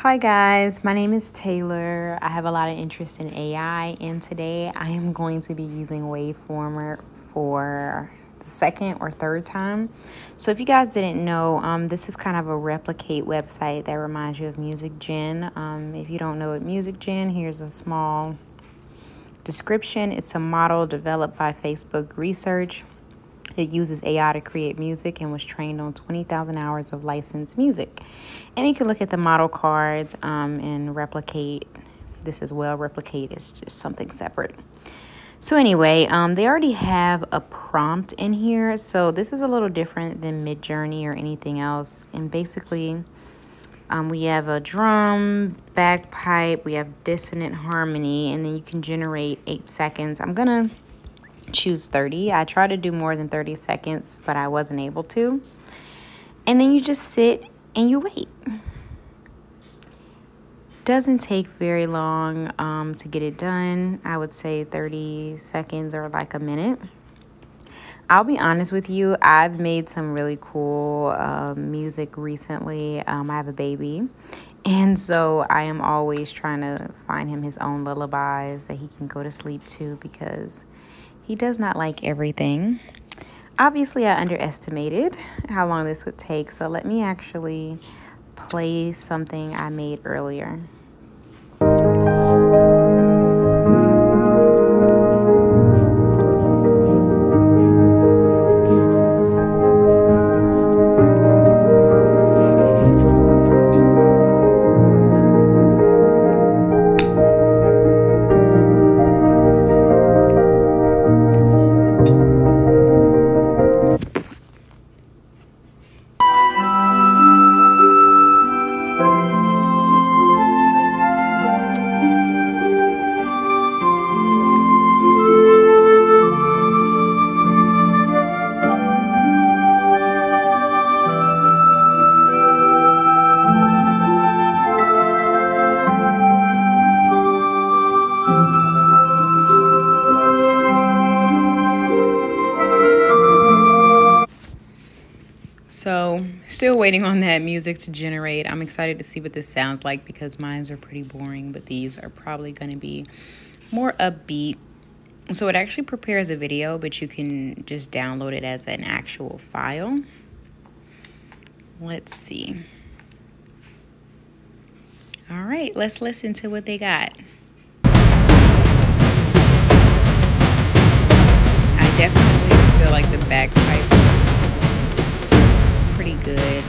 Hi guys, my name is Taylor. I have a lot of interest in AI and today I am going to be using Waveformer for the second or third time. So if you guys didn't know, um, this is kind of a replicate website that reminds you of MusicGen. Um, if you don't know what MusicGen, here's a small description. It's a model developed by Facebook Research it uses AI to create music and was trained on 20,000 hours of licensed music. And you can look at the model cards um, and replicate this as well. Replicate is just something separate. So anyway, um, they already have a prompt in here. So this is a little different than Midjourney or anything else. And basically, um, we have a drum, bagpipe, we have dissonant harmony, and then you can generate eight seconds. I'm to choose 30. I try to do more than 30 seconds, but I wasn't able to. And then you just sit and you wait. Doesn't take very long um, to get it done. I would say 30 seconds or like a minute. I'll be honest with you, I've made some really cool uh, music recently. Um, I have a baby, and so I am always trying to find him his own lullabies that he can go to sleep to because he does not like everything. Obviously, I underestimated how long this would take, so let me actually play something I made earlier. Still waiting on that music to generate. I'm excited to see what this sounds like because mines are pretty boring, but these are probably going to be more upbeat. So, it actually prepares a video, but you can just download it as an actual file. Let's see. All right, let's listen to what they got. Good.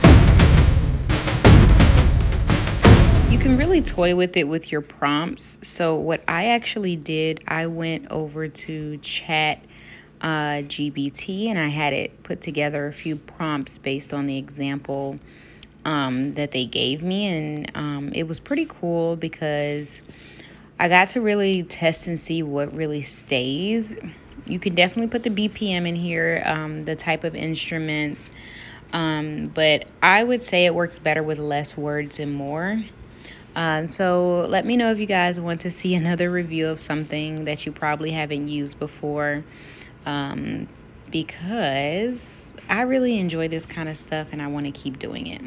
You can really toy with it with your prompts. So what I actually did, I went over to chat uh, GBT and I had it put together a few prompts based on the example um, that they gave me. And um, it was pretty cool because I got to really test and see what really stays. You can definitely put the BPM in here, um, the type of instruments, um, but I would say it works better with less words and more. Uh, so let me know if you guys want to see another review of something that you probably haven't used before um, because I really enjoy this kind of stuff and I want to keep doing it.